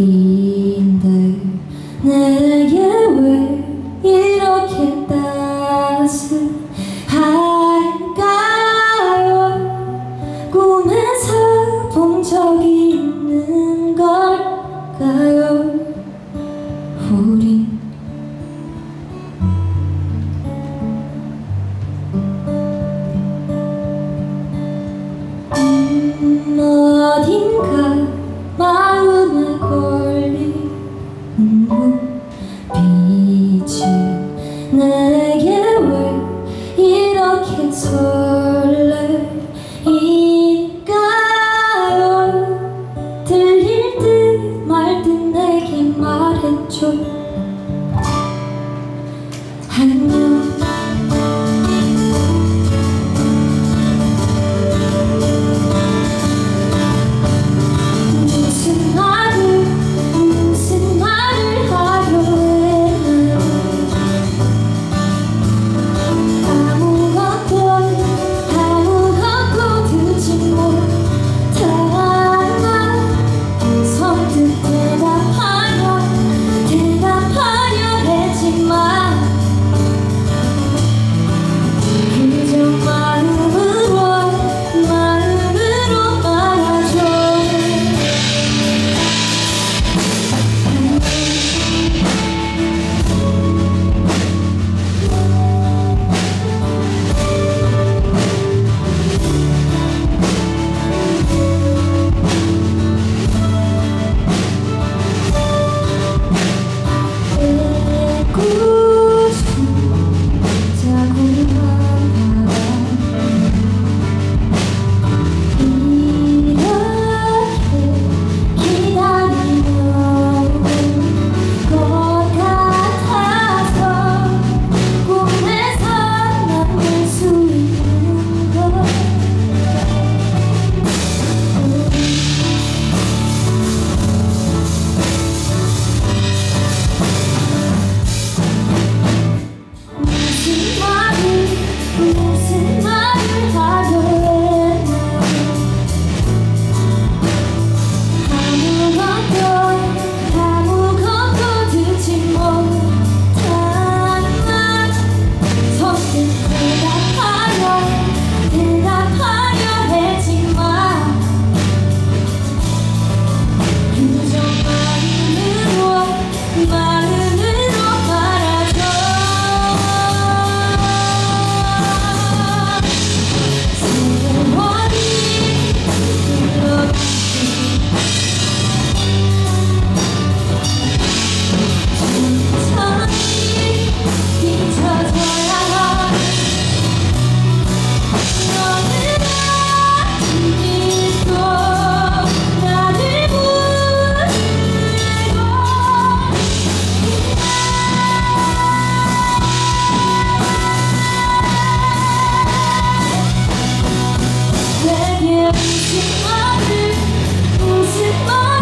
인데 내게 왜 이렇게 따스할까요? 꿈에서 본 적이 설레인가요? 들릴 듯 말 듯 내게 말해줘. impossible